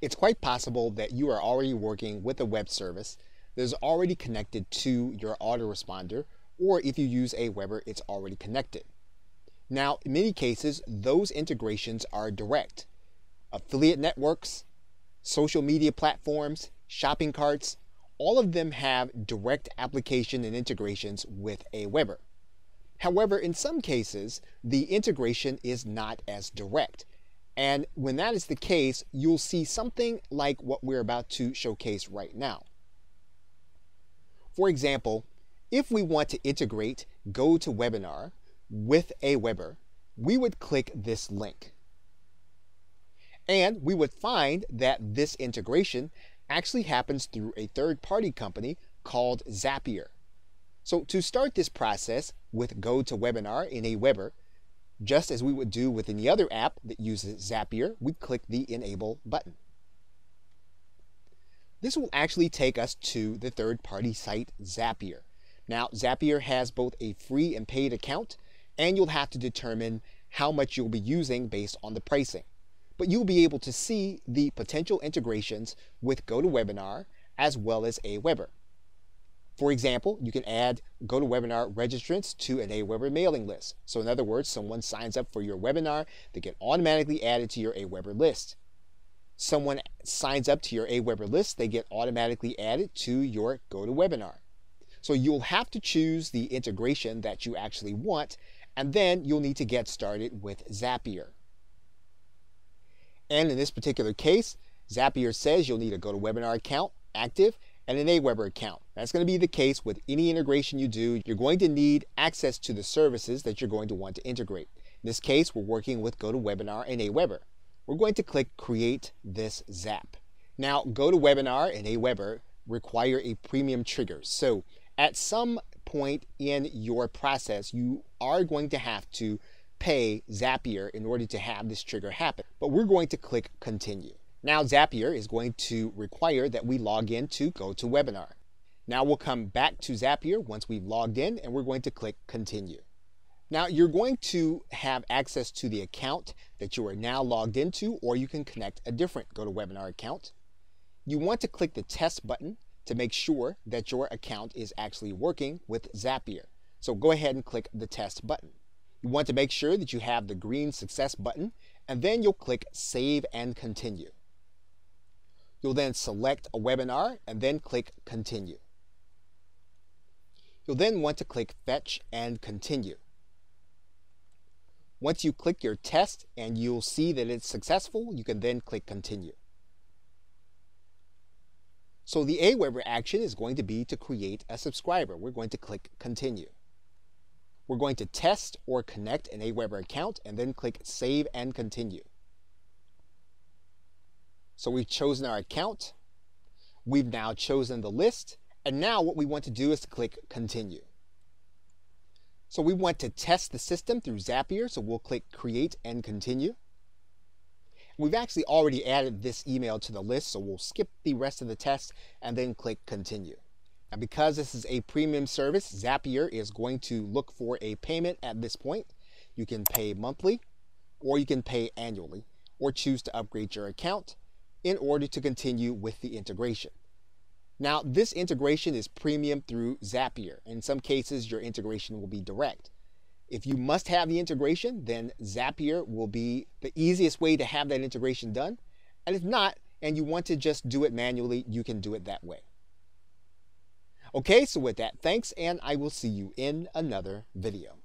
it's quite possible that you are already working with a web service that is already connected to your autoresponder, or if you use Aweber, it's already connected. Now, in many cases, those integrations are direct. Affiliate networks, social media platforms, shopping carts, all of them have direct application and integrations with Aweber. However, in some cases, the integration is not as direct. And when that is the case, you'll see something like what we're about to showcase right now. For example, if we want to integrate GoToWebinar with Aweber, we would click this link. And we would find that this integration actually happens through a third-party company called Zapier. So to start this process with GoToWebinar in Aweber, just as we would do with any other app that uses Zapier, we click the Enable button. This will actually take us to the third-party site Zapier. Now, Zapier has both a free and paid account, and you'll have to determine how much you'll be using based on the pricing. But you'll be able to see the potential integrations with GoToWebinar as well as Aweber. For example, you can add GoToWebinar registrants to an Aweber mailing list. So in other words, someone signs up for your webinar, they get automatically added to your Aweber list. Someone signs up to your Aweber list, they get automatically added to your GoToWebinar. So you'll have to choose the integration that you actually want, and then you'll need to get started with Zapier. And in this particular case, Zapier says you'll need a GoToWebinar account active and an Aweber account. That's going to be the case with any integration you do. You're going to need access to the services that you're going to want to integrate. In this case, we're working with GoToWebinar and Aweber. We're going to click Create this Zap. Now, GoToWebinar and Aweber require a premium trigger. So at some point in your process, you are going to have to pay Zapier in order to have this trigger happen. But we're going to click Continue. Now Zapier is going to require that we log in to GoToWebinar. Now we'll come back to Zapier once we've logged in and we're going to click continue. Now you're going to have access to the account that you are now logged into or you can connect a different GoToWebinar account. You want to click the test button to make sure that your account is actually working with Zapier. So go ahead and click the test button. You want to make sure that you have the green success button and then you'll click save and continue. You'll then select a webinar and then click Continue. You'll then want to click Fetch and Continue. Once you click your test and you'll see that it's successful, you can then click Continue. So the Aweber action is going to be to create a subscriber. We're going to click Continue. We're going to test or connect an Aweber account and then click Save and Continue. So we've chosen our account. We've now chosen the list. And now what we want to do is to click continue. So we want to test the system through Zapier. So we'll click create and continue. We've actually already added this email to the list. So we'll skip the rest of the test and then click continue. And because this is a premium service, Zapier is going to look for a payment at this point. You can pay monthly or you can pay annually or choose to upgrade your account in order to continue with the integration. Now, this integration is premium through Zapier. In some cases, your integration will be direct. If you must have the integration, then Zapier will be the easiest way to have that integration done. And if not, and you want to just do it manually, you can do it that way. Okay, so with that, thanks, and I will see you in another video.